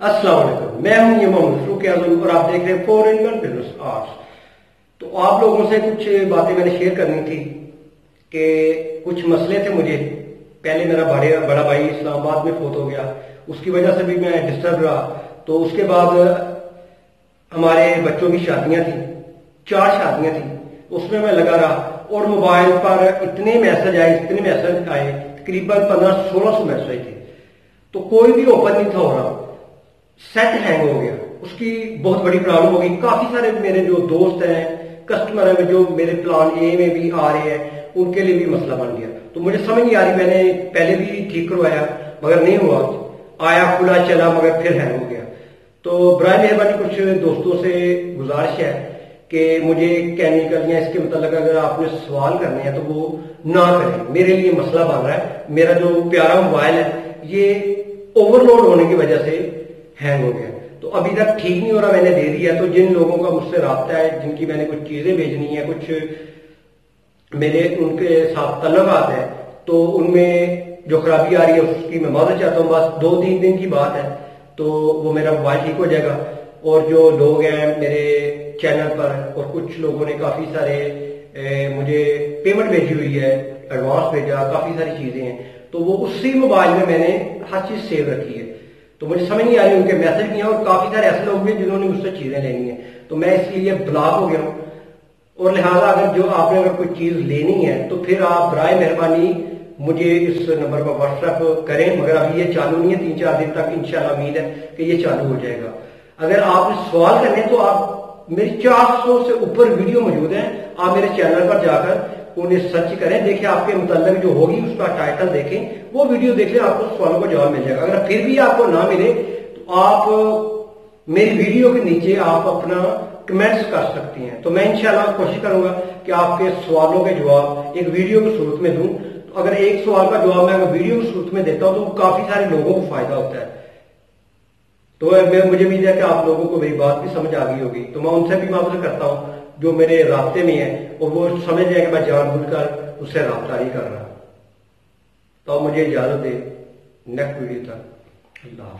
वालेकुम मैं हूँ ये मोहम्मद फरूक आज़म और आप देख रहे हैं वन बिज़नेस आर्ट्स तो आप लोगों से कुछ बातें मैंने शेयर करनी थी कि कुछ मसले थे मुझे। पहले मेरा बड़े बड़ा भाई इस्लामाबाद में फोत हो गया। उसकी वजह से भी मैं डिस्टर्ब रहा। तो उसके बाद हमारे बच्चों की शादियाँ थी। चार शादियाँ थी। उसमें मैं लगा रहा और मोबाइल पर इतने मैसेज आए, इतने मैसेज आए। तकरीबन पंद्रह सोलह सौ मैसेज थे। तो कोई भी ओपन नहीं था हो रहा। सेट हैंग हो गया। उसकी बहुत बड़ी प्रॉब्लम हो गई काफ़ी सारे मेरे जो दोस्त हैं कस्टमर हैं, जो मेरे प्लान ए में भी आ रहे हैं, उनके लिए भी मसला बन गया। तो मुझे समझ नहीं आ रही, मैंने पहले भी ठीक करवाया, मगर नहीं हुआ। आया, खुला, चला, मगर फिर हैंग हो गया। तो बरए मेहरबानी कुछ दोस्तों से गुजारिश है कि मुझे केमिकल या इसके मतलब अगर आपने सवाल करने हैं तो वो ना करें। मेरे लिए मसला बन रहा है। मेरा जो प्यारा मोबाइल है, ये ओवरलोड होने की वजह से हैंग हो गया। तो अभी तक ठीक नहीं हो रहा मैंने दे दिया। तो जिन लोगों का मुझसे रबता है जिनकी मैंने कुछ चीज़ें भेजनी है कुछ मेरे उनके साथ तलबात है तो उनमें जो खराबी आ रही है उसकी मैं मदद चाहता हूँ। बस दो तीन दिन की बात है तो वो मेरा मोबाइल ठीक हो जाएगा। और जो लोग हैं मेरे चैनल पर और कुछ लोगों ने काफ़ी सारे ए, मुझे पेमेंट भेजी हुई है एडवांस भेजा काफ़ी सारी चीज़ें हैं। तो वो उसी मोबाइल में मैंने हर चीज़ सेव रखी है। तो मुझे समझ नहीं आ रही उनके मैसेज नहीं है और काफ़ी सारे ऐसे लोग भी जिन्होंने मुझसे चीज़ें लेनी है। तो मैं इसलिए ब्लॉक हो गया हूँ। और लिहाजा अगर जो आपने अगर कोई चीज़ लेनी है तो फिर आप बर मेहरबानी मुझे इस नंबर पर व्हाट्सएप करें। मगर अभी ये चालू नहीं है, तीन चार दिन तक इंशाल्लाह उम्मीद है कि ये चालू हो जाएगा। अगर आप सवाल करें तो आप मेरी 400 से ऊपर वीडियो मौजूद है। आप मेरे चैनल पर जाकर उन्हें सर्च करें देखिए आपके मुतल जो होगी, उसका टाइटल देखें, वो वीडियो देख लें, आपको सवालों का जवाब मिल जाएगा। अगर फिर भी आपको ना मिले तो आप, मेरी वीडियो के नीचे आप अपना कमेंट्स कर सकती हैं। तो मैं इंशाल्लाह कोशिश करूँगा कि आपके सवालों के जवाब एक वीडियो की सूरत में दूँ। तो अगर एक सवाल का जवाब मैं अगर वीडियो की सूरत में देता हूँ तो काफ़ी सारे लोगों को फ़ायदा होता है। तो मुझे उम्मीद है कि आप लोगों को मेरी बात भी समझ आ गई होगी। तो मैं उनसे भी मामला करता हूँ। जो मेरे रास्ते में है, और वो समझ जाए कि मैं जानबूझकर उससे रास्ता ही कर रहा तो मुझे इजाज़त दे नेक्स्ट वीडियो तक। अल्लाह